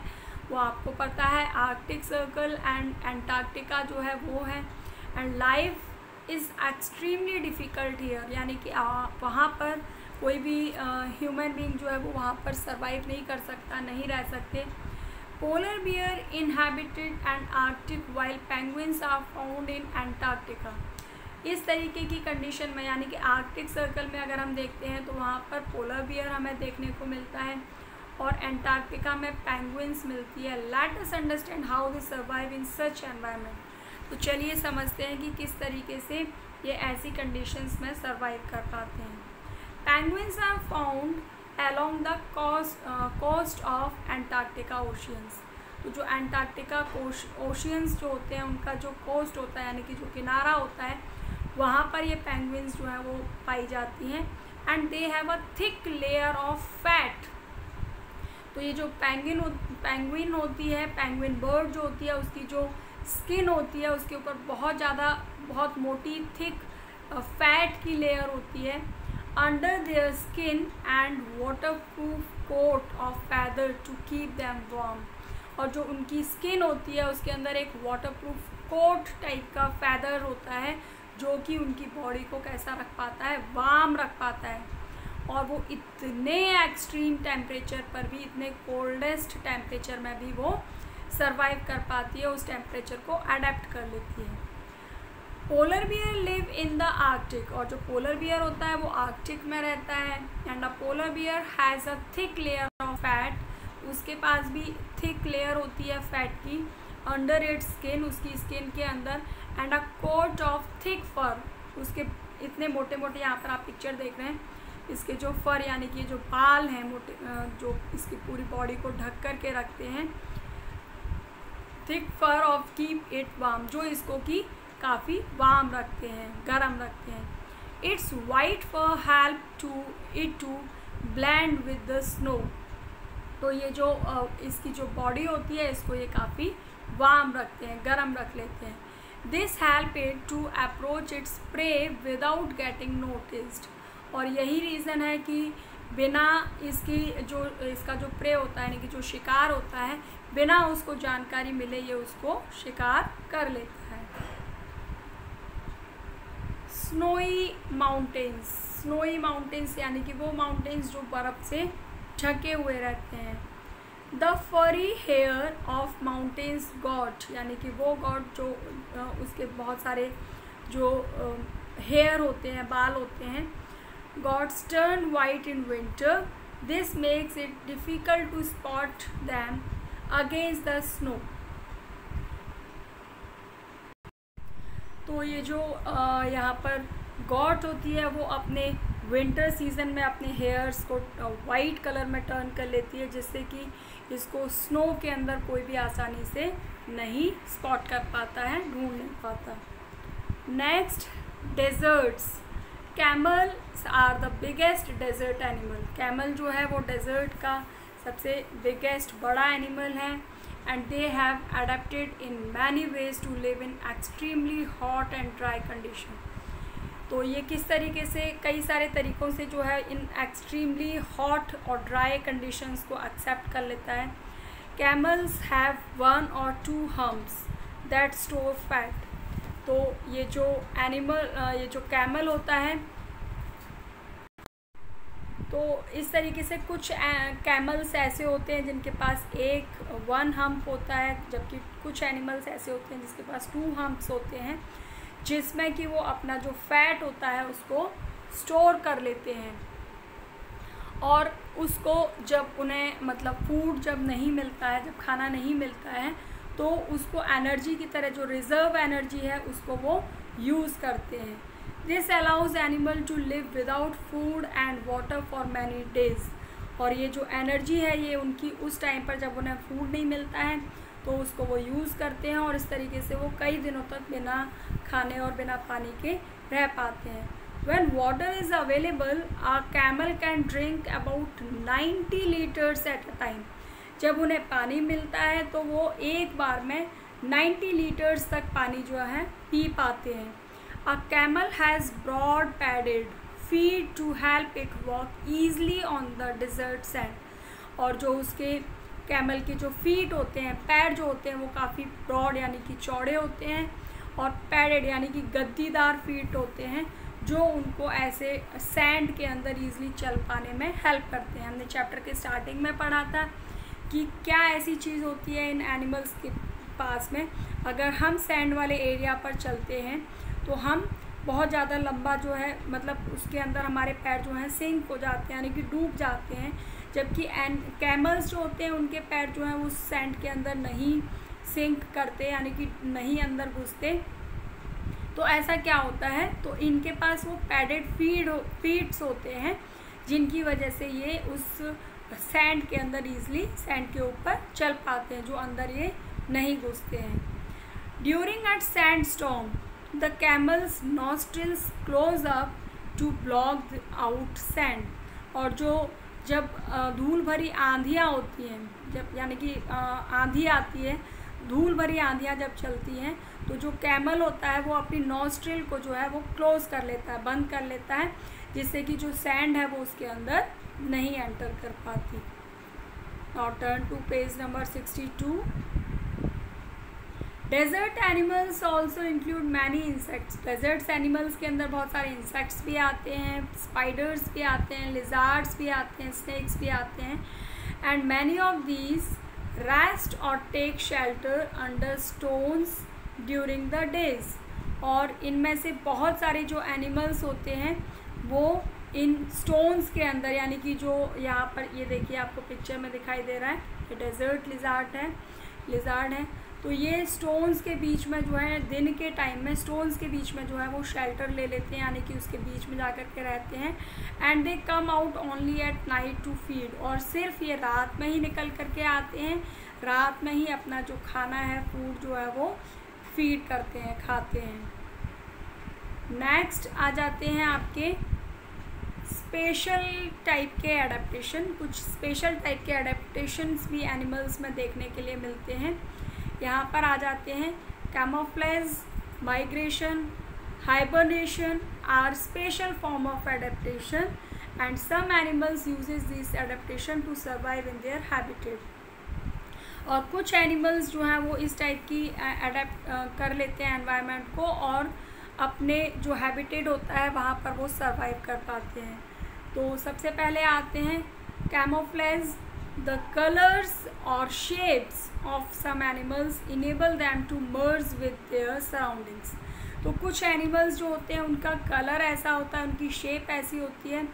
वो आपको पता है आर्कटिक सर्कल एंड एंटार्क्टिका जो है वो है। And life is extremely difficult here यानी कि वहाँ पर कोई भी ह्यूमन बींग जो है वो वहाँ पर सर्वाइव नहीं कर सकता, नहीं रह सकते। Polar bear inhabited antarctic while penguins are found in antarctica. इस तरीके की कंडीशन में, यानी कि आर्कटिक सर्कल में अगर हम देखते हैं तो वहाँ पर पोलर बियर हमें देखने को मिलता है। और एंटार्क्टिका में पेंगुइन्स मिलती है. Let us understand how they survive in such environment तो चलिए समझते हैं कि किस तरीके से ये ऐसी कंडीशंस में सर्वाइव कर पाते हैं. Penguins are found the coast uh, coast of Antarctica oceans. तो जो एंटार्क्टिका ओशियंस जो होते हैं उनका जो कोस्ट होता है यानी कि जो किनारा होता है वहाँ पर ये पेंगुइन्स जो है वो पाई जाती हैं. And they have a thick layer of fat तो ये जो पेंगुइन पेंगुइन होती है पेंगुइन बर्ड जो होती है, उसकी जो स्किन होती है, उसके ऊपर बहुत ज़्यादा, बहुत मोटी थिक फैट की लेयर होती है। Under skin and waterproof coat of feather to keep them warm. और जो उनकी स्किन होती है, उसके अंदर एक वाटर प्रूफ कोट टाइप का फैदर होता है, जो कि उनकी बॉडी को कैसा रख पाता है वार्म रख पाता है। और वो इतने एक्सट्रीम टेम्परेचर पर भी, इतने कोल्डेस्ट टेम्परेचर में भी वो सर्वाइव कर पाती है, उस टेम्परेचर को अडेप्ट कर लेती है। Polar bear live in the Arctic और जो पोलर बियर होता है, वो आर्कटिक में रहता है। And a polar bear has a thick layer of fat उसके पास भी थिक लेयर होती है फैट की अंडर इट स्किन उसकी स्किन के अंदर। And a coat of thick fur उसके इतने मोटे मोटे यहाँ पर आप पिक्चर देख रहे हैं। इसके जो फर यानी कि जो बाल हैं, मोटे जो इसकी पूरी बॉडी को ढक कर के रखते हैं thick fur of keep it warm जो इसको कि काफ़ी वार्म रखते हैं, गर्म रखते हैं। Its white fur help to it to blend with the snow तो ये जो इसकी जो बॉडी होती है, इसको ये काफ़ी वार्म रखते हैं, गर्म रख लेते हैं। This help it to approach its prey without getting noticed और यही रीज़न है कि बिना इसकी जो, इसका जो प्रे होता है, यानी कि जो शिकार होता है, बिना उसको जानकारी मिले ये उसको शिकार कर लेता है। स्नोई माउंटेन्स स्नोई माउंटेन्स यानी कि वो माउंटेन्स जो बर्फ़ से ढके हुए रहते हैं। द फरी हेयर ऑफ़ माउंटेन्स गॉड यानी कि वो गॉड जो उसके बहुत सारे जो हेयर होते हैं, बाल होते हैं coats turn white in winter this makes it difficult to spot them against the snow तो ये जो यहाँ पर गॉट होती है, वो अपने विंटर सीज़न में अपने हेयर्स को वाइट कलर में टर्न कर लेती है, जिससे कि इसको स्नो के अंदर कोई भी आसानी से नहीं स्पॉट कर पाता है, ढूंढ नहीं पाता। Next deserts camels are the biggest desert animal camel जो है वो डेजर्ट का सबसे बिगेस्ट बड़ा एनिमल है and they have adapted in many ways to live in extremely hot and dry condition. तो ये किस तरीके से, कई सारे तरीक़ों से जो है इन एक्सट्रीमली हॉट और ड्राई कंडीशंस को एक्सेप्ट कर लेता है। कैमल्स हैव वन और two humps that store fat तो ये जो एनिमल ये जो कैमल होता है तो इस तरीके से कुछ कैमल्स ऐसे होते हैं जिनके पास एक वन हम्प होता है, जबकि कुछ एनिमल्स ऐसे होते हैं जिसके पास टू हम्प्स होते हैं, जिसमें कि वो अपना जो फैट होता है उसको स्टोर कर लेते हैं। और उसको जब उन्हें मतलब फ़ूड जब नहीं मिलता है, जब खाना नहीं मिलता है तो उसको एनर्जी की तरह जो रिज़र्व एनर्जी है, उसको वो यूज़ करते हैं। This allows animal to live without food and water for many days और ये जो एनर्जी है, ये उनकी उस टाइम पर जब उन्हें फ़ूड नहीं मिलता है तो उसको वो यूज़ करते हैं और इस तरीके से वो कई दिनों तक बिना खाने और बिना पानी के रह पाते हैं। When water is available a camel can drink about ninety litres at a time जब उन्हें पानी मिलता है तो वो एक बार में नाइन्टी लीटर्स तक पानी जो है, पी पाते हैं। A camel has broad padded feet to help it walk easily on the desert sand. और जो उसके कैमल के जो फीट होते हैं, पैर जो होते हैं, वो काफ़ी ब्रॉड यानी कि चौड़े होते हैं और पैडेड यानी कि गद्दीदार फीट होते हैं, जो उनको ऐसे सैंड के अंदर ईजिली चल पाने में हेल्प करते हैं। हमने चैप्टर के स्टार्टिंग में पढ़ा था। कि क्या ऐसी चीज़ होती है इन एनिमल्स के पास में? अगर हम सैंड वाले एरिया पर चलते हैं तो हम बहुत ज़्यादा लंबा जो है मतलब उसके अंदर हमारे पैर जो हैं सिंक हो जाते हैं, यानी कि डूब जाते हैं। जबकि एन कैमल्स जो होते हैं, उनके पैर जो हैं उस सैंड के अंदर नहीं सिंक करते, यानी कि नहीं अंदर घुसते। तो ऐसा क्या होता है? तो इनके पास वो पैडेड फ़ीड हो फीड्स होते हैं, जिनकी वजह से ये उस सैंड के अंदर ईजिली सैंड के ऊपर चल पाते हैं, जो अंदर ये नहीं घुसते हैं। During at sand storm the camel's nostrils close up to block out sand. और जो जब धूल भरी आंधियाँ होती हैं, जब, यानी कि आंधी आती है, धूल भरी आंधियाँ जब चलती हैं तो जो कैमल होता है, वो अपनी नॉस्ट्रिल को जो है, वो क्लोज कर लेता है, बंद कर लेता है, जिससे कि जो सैंड है, वो उसके अंदर नहीं एंटर कर पाती। और turn to page number sixty two desert animals also include many insects deserts animals के अंदर बहुत सारे इंसेक्ट्स भी आते हैं स्पाइडर्स भी आते हैं लिजार्ड्स भी आते हैं स्नैक्स भी आते हैं। And many of these rest और take shelter under stones during the days और इनमें से बहुत सारे जो एनिमल्स होते हैं, वो इन स्टोन्स के अंदर, यानी कि जो यहाँ पर, ये देखिए आपको पिक्चर में दिखाई दे रहा है, ये डेजर्ट लिजार्ट है लिजार्ड है। तो ये स्टोन्स के बीच में जो है, दिन के टाइम में स्टोन्स के बीच में जो है, वो शेल्टर ले लेते हैं, यानी कि उसके बीच में जा कर के रहते हैं। And they come out only at night to feed और सिर्फ़ ये रात में ही निकल कर के आते हैं। रात में ही अपना जो खाना है फ़ूड जो है, वो फ़ीड करते हैं, खाते हैं। नेक्स्ट आ जाते हैं आपके स्पेशल टाइप के एडेप्टेशन कुछ स्पेशल टाइप के एडेप्टेशंस भी एनिमल्स में देखने के लिए मिलते हैं। यहाँ पर आ जाते हैं। Camouflage migration hibernation are special form of adaptation and some animals uses this adaptation to survive in their habitat और कुछ एनिमल्स जो हैं वो इस टाइप की एडेप्ट कर लेते हैं एनवायरनमेंट को और अपने जो हैबिटेट होता है वहाँ पर वो सर्वाइव कर पाते हैं। तो सबसे पहले आते हैं कैमोफ्लेज द कलर्स और shapes of some animals enable them to merge with their surroundings तो कुछ एनिमल्स जो होते हैं, उनका कलर ऐसा होता है, उनकी शेप ऐसी होती है,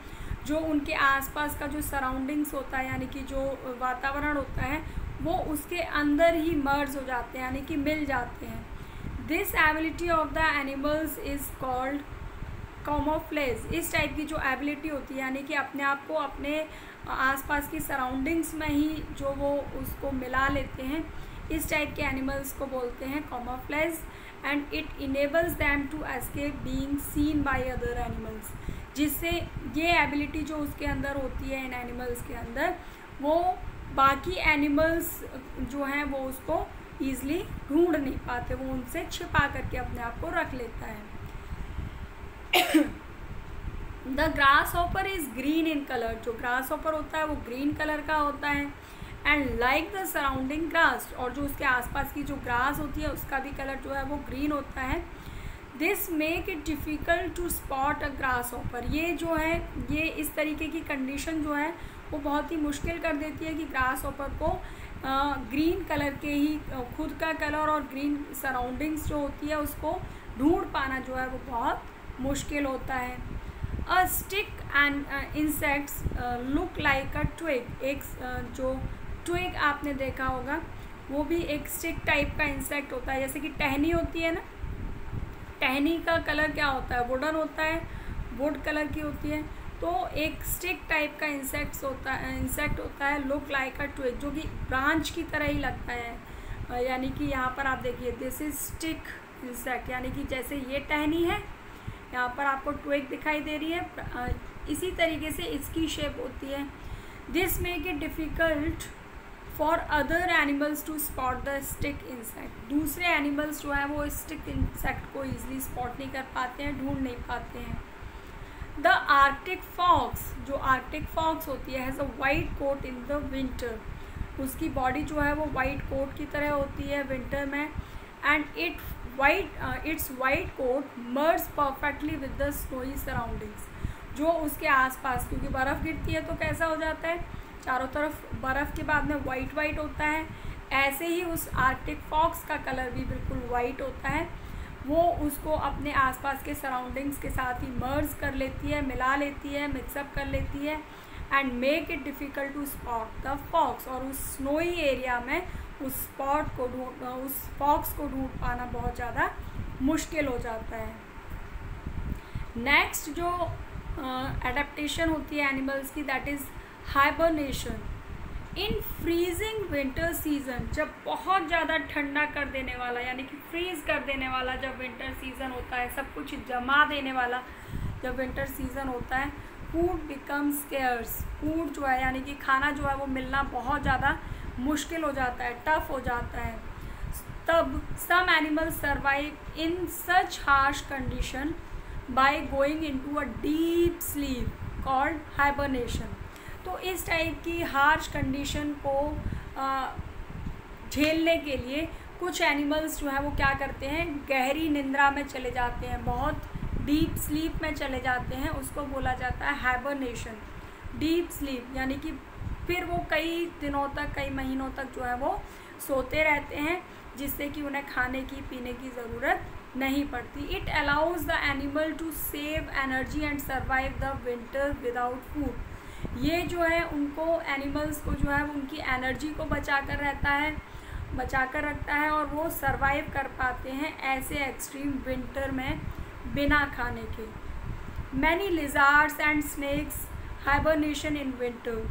जो उनके आसपास का जो सराउंडिंग्स होता है, यानी कि जो वातावरण होता है, वो उसके अंदर ही मर्ज हो जाते हैं, यानी कि मिल जाते हैं। This ability of the animals is called camouflage इस टाइप की जो एबिलिटी होती है, यानी कि अपने आप को अपने आसपास की सराउंडिंग्स में ही जो वो उसको मिला लेते हैं, इस टाइप के एनिमल्स को बोलते हैं camouflage and it enables them to escape being seen by other animals जिससे ये एबिलिटी जो उसके अंदर होती है, इन एनिमल्स के अंदर, वो बाकी एनिमल्स जो हैं, वो उसको ईज़िली ढूंढ नहीं पाते, वो उनसे छिपा करके अपने आप को रख लेता है। The grasshopper is green in colour जो ग्रास ऑपर होता है, वो ग्रीन कलर का होता है। And like the surrounding grass और जो उसके आसपास की जो ग्रास होती है, उसका भी कलर जो है, वो ग्रीन होता है। This make it difficult to spot a grasshopper ये जो है, ये इस तरीके की कंडीशन जो है, वो बहुत ही मुश्किल कर देती है कि ग्रास ऑपर को ग्रीन कलर के ही खुद का कलर और ग्रीन सराउंडिंग्स जो होती है उसको ढूंढ पाना जो है वो बहुत मुश्किल होता है। A stick and insects look like a twig एक uh, जो ट्विग आपने देखा होगा वो भी एक स्टिक टाइप का इंसेक्ट होता है। जैसे कि टहनी होती है ना टहनी का कलर क्या होता है? वुडन होता है वुड कलर की होती है। तो एक स्टिक टाइप का इंसेक्ट्स होता है इंसेक्ट होता है लुक लाइक अ ट्विग जो कि ब्रांच की तरह ही लगता है। यानी कि यहाँ पर आप देखिए दिस इज़ स्टिक इंसेक्ट यानी कि जैसे ये टहनी है, यहाँ पर आपको ट्वेक दिखाई दे रही है। इसी तरीके से इसकी शेप होती है। This make it difficult for other animals to spot the stick insect दूसरे एनिमल्स जो हैं, वो स्टिक इंसेक्ट को ईजिली स्पॉट नहीं कर पाते हैं, ढूंढ नहीं पाते हैं। द आर्टिक फॉक्स जो आर्टिक फॉक्स होती है has a white coat in the winter उसकी बॉडी जो है, वो वाइट कोट की तरह होती है विंटर में. And it white its white coat merge perfectly with the snowy surroundings जो उसके आसपास, क्योंकि बर्फ़ गिरती है तो कैसा हो जाता है? चारों तरफ़ बर्फ़ के बाद में वाइट वाइट होता है. ऐसे ही उस आर्टिक फॉक्स का कलर भी बिल्कुल वाइट होता है. वो उसको अपने आसपास के सराउंडिंग्स के साथ ही मर्ज कर लेती है मिला लेती है मिक्सअप कर लेती है and make it difficult to spot the fox और उस स्नोई एरिया में उस स्पॉट को ढूंढ उस फॉक्स को ढूंढ पाना बहुत ज़्यादा मुश्किल हो जाता है। नेक्स्ट जो एडेप्टेशन uh, होती है एनिमल्स की that is hibernation in freezing winter season जब बहुत ज़्यादा ठंडा कर देने वाला, यानी कि फ्रीज़ कर देने वाला जब विंटर सीज़न होता है, सब कुछ जमा देने वाला जब विंटर सीज़न होता है फ़ूड बिकम्स केयर्स फ़ूड जो है, यानी कि खाना जो है, वो मिलना बहुत ज़्यादा मुश्किल हो जाता है टफ हो जाता है. तब some animals survive in such harsh condition by going into a deep sleep called hibernation तो इस टाइप की हार्श कंडीशन को झेलने के लिए कुछ एनिमल्स जो है वो क्या करते हैं, गहरी निंद्रा में चले जाते हैं, बहुत डीप स्लीप में चले जाते हैं, उसको बोला जाता है हाइबरनेशन। डीप स्लीप, यानी कि फिर वो कई दिनों तक, कई महीनों तक जो है वो सोते रहते हैं, जिससे कि उन्हें खाने की, पीने की ज़रूरत नहीं पड़ती। It allows the animal to save energy and survive the winter without food ये जो है उनको एनिमल्स को जो है उनकी एनर्जी को बचा कर रहता है बचा कर रखता है और वो सरवाइव कर पाते हैं ऐसे एक्सट्रीम विंटर में बिना खाने के। Many lizards and snakes hibernation in winter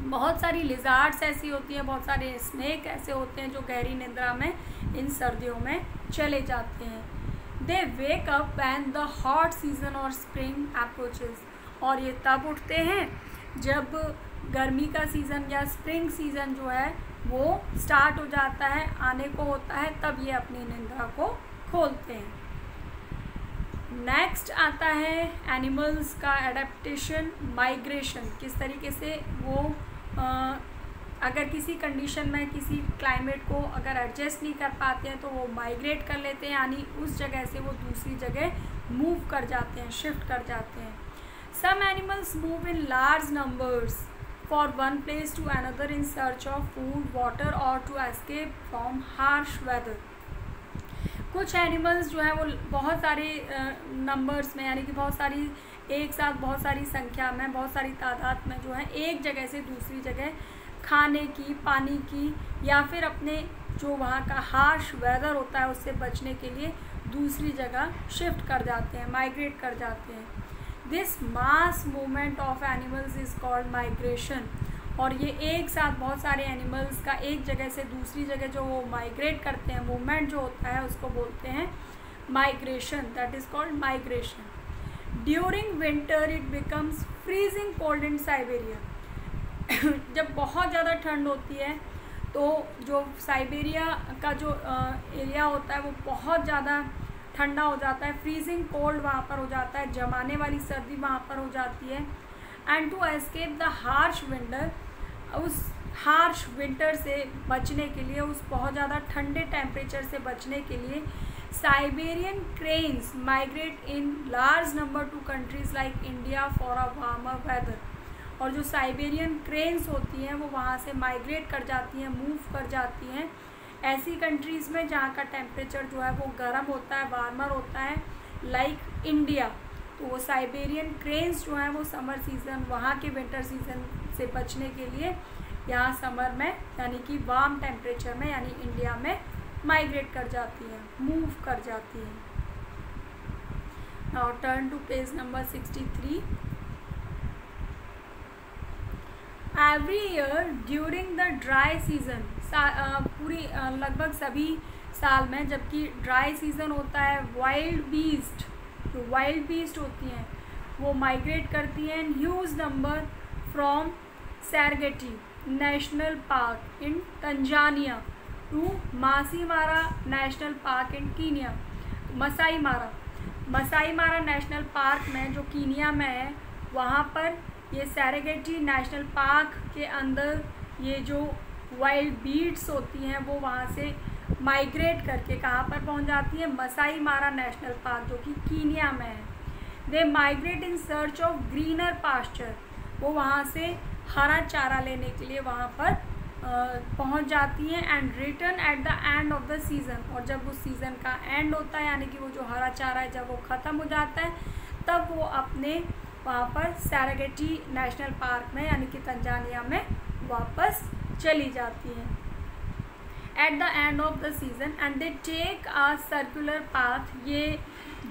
बहुत सारी लिजार्ड्स ऐसी होती हैं, बहुत सारे स्नैक ऐसे होते हैं जो गहरी निंद्रा में, इन सर्दियों में चले जाते हैं। They wake up when the hot season और स्प्रिंग अप्रोचेज और ये तब उठते हैं जब गर्मी का सीज़न या स्प्रिंग सीज़न जो है वो स्टार्ट हो जाता है आने को होता है तब ये अपनी निंद्रा को खोलते हैं। नेक्स्ट आता है एनिमल्स का एडेप्टेशन माइग्रेशन किस तरीके से वो आ, अगर किसी कंडीशन में किसी क्लाइमेट को अगर एडजस्ट नहीं कर पाते हैं तो वो माइग्रेट कर लेते हैं यानी उस जगह से वो दूसरी जगह मूव कर जाते हैं शिफ्ट कर जाते हैं। Some animals move in large numbers for one place to another in search of food water और to escape from harsh weather कुछ एनिमल्स जो है वो बहुत सारे नंबर्स में, यानी कि बहुत सारी, एक साथ बहुत सारी संख्या में, बहुत सारी तादाद में जो है, एक जगह से दूसरी जगह खाने की, पानी की, या फिर अपने जो वहाँ का हार्श वेदर होता है, उससे बचने के लिए दूसरी जगह शिफ्ट कर जाते हैं माइग्रेट कर जाते हैं। This mass movement of animals is called migration और ये एक साथ बहुत सारे एनिमल्स का एक जगह से दूसरी जगह जो वो माइग्रेट करते हैं मूवमेंट जो होता है, उसको बोलते हैं migration that is called migration during winter it becomes freezing cold in Siberia जब बहुत ज़्यादा ठंड होती है तो जो साइबेरिया का जो एरिया होता है, वो बहुत ज़्यादा ठंडा हो जाता है फ्रीजिंग कोल्ड वहाँ पर हो जाता है, जमाने वाली सर्दी वहाँ पर हो जाती है। And to escape the harsh winter उस हार्श विंटर से बचने के लिए, उस बहुत ज़्यादा ठंडे टेम्परेचर से बचने के लिए Siberian cranes migrate in large number to countries like India for a warmer weather और जो साइबेरियन क्रेन्स होती हैं, वो वहाँ से माइग्रेट कर जाती हैं मूव कर जाती हैं। ऐसी कंट्रीज़ में जहाँ का टेम्परेचर जो है वो गर्म होता है वार्मर होता है लाइक like इंडिया तो वो साइबेरियन क्रेन्स जो हैं वो समर सीज़न वहाँ के विंटर सीज़न से बचने के लिए यहाँ समर में, यानी कि वार्म टेम्परेचर में, यानी इंडिया में माइग्रेट कर जाती हैं मूव कर जाती हैं। और turn to page number sixty three every year during the dry season पूरी लगभग सभी साल में जबकि ड्राई सीज़न होता है वाइल्ड बीस्ट जो वाइल्ड बीस्ट होती हैं, वो माइग्रेट करती हैं huge number from Serengeti National Park in Tanzania to Masai Mara National Park in Kenya Masai Mara Masai Mara national park में, जो कीनिया में है, वहाँ पर ये सैरगेटी नेशनल पार्क के अंदर ये जो वाइल्ड बीट्स होती हैं, वो वहाँ से माइग्रेट करके कहाँ पर पहुँच जाती हैं? मसाई मारा नेशनल पार्क जो कि कीनिया में है। They migrate in search of greener pasture वो वहाँ से हरा चारा लेने के लिए वहाँ पर पहुँच जाती हैं and return at the end of the season और जब उस सीज़न का एंड होता है, यानी कि वो जो हरा चारा है, जब वो ख़त्म हो जाता है, तब वो अपने वहाँ पर सैरागेटी नेशनल पार्क में, यानी कि तंजानिया में वापस चली जाती हैं। At the end of the season and they take a circular path ये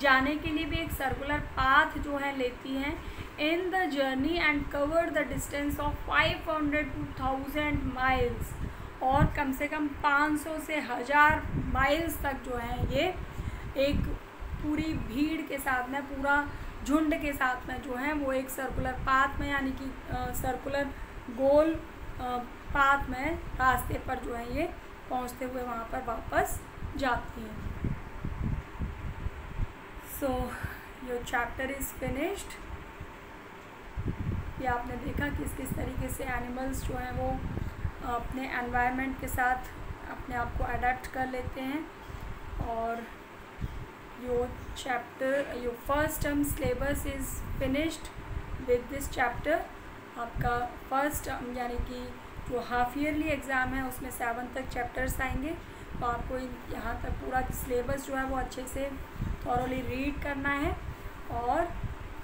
जाने के लिए भी एक सर्कुलर पाथ जो है लेती हैं। In the journey and cover the distance of five hundred to thousand miles और कम से कम पाँच सौ से हज़ार माइल्स तक जो है ये एक पूरी भीड़ के साथ में, पूरा झुंड के साथ में जो है, वो एक सर्कुलर पाथ में, यानी कि सर्कुलर गोल पाथ में रास्ते पर जो है ये पहुँचते हुए वहाँ पर वापस जाती हैं। So your chapter is finished ये आपने देखा किस किस तरीके से एनिमल्स जो हैं वो अपने एनवायरनमेंट के साथ अपने आप को अडेप्ट कर लेते हैं। और your chapter your first term syllabus is finished with this chapter आपका फ़र्स्ट यानी कि जो हाफ़ ईयरली एग्ज़ाम है, उसमें सेवन तक चैप्टर्स आएँगे। तो आपको यहाँ तक पूरा सिलेबस जो है वो अच्छे से थॉरली रीड करना है और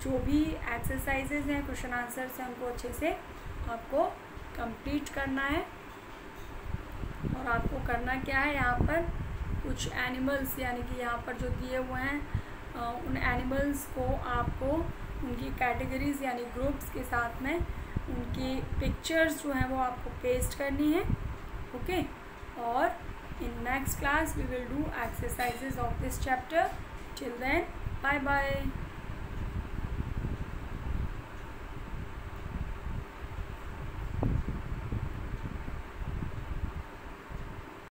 जो भी एक्सरसाइजेज हैं क्वेश्चन आंसर्स हैं, उनको अच्छे से आपको कंप्लीट करना है। और आपको करना क्या है, यहाँ पर कुछ एनिमल्स यानी कि यहाँ पर जो दिए हुए हैं उन एनिमल्स को आपको उनकी कैटेगरीज यानी ग्रुप्स के साथ में उनकी पिक्चर्स जो हैं वो आपको पेस्ट करनी है ओके और in next class we will do exercises of this chapter till then bye bye